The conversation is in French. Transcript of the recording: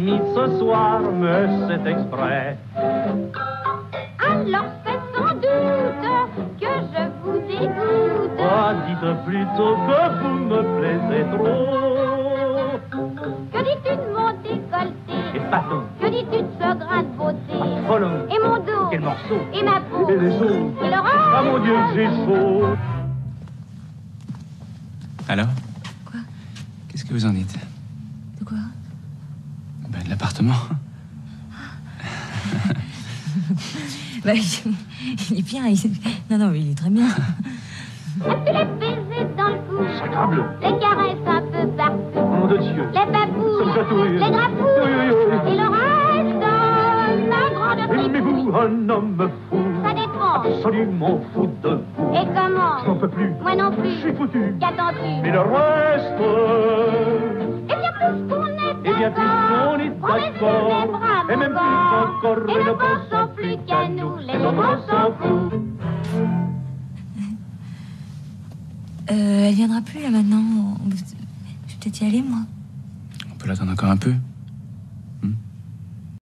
mais c'est exprès. Alors c'est sans doute que je vous dégoûte. Ah, dites plutôt que vous me plaisez trop. Que dis-tu de mon décolleté Et patons, Que dis-tu de ce grain de beauté folon, Et mon dos. Quel morceau. Et ma peau. Et les os. Et le reste. Ah mon Dieu, j'ai chaud. Alors Quoi? Qu'est-ce que vous en dites? De quoi? De l'appartement. Bah, il, est bien. il- Non, non, mais il est très bien. Les baisers dans le cou Sacrable Les caresses un peu partout Nom de Dieu Les babouilles. Les grapouilles Oui, oui, oui. Et le reste La grande Aimez-vous un homme fou Ça dépend Absolument fou de vous Et comment J'en peux plus Moi non Je plus suis foutu Qu'attends-tu Mais le reste corps. Et ne pensons plus qu'à nous Les autres s'en foutent Euh, elle viendra plus là maintenant. On- Je vais peut-être y aller, moi. On peut l'attendre encore un peu.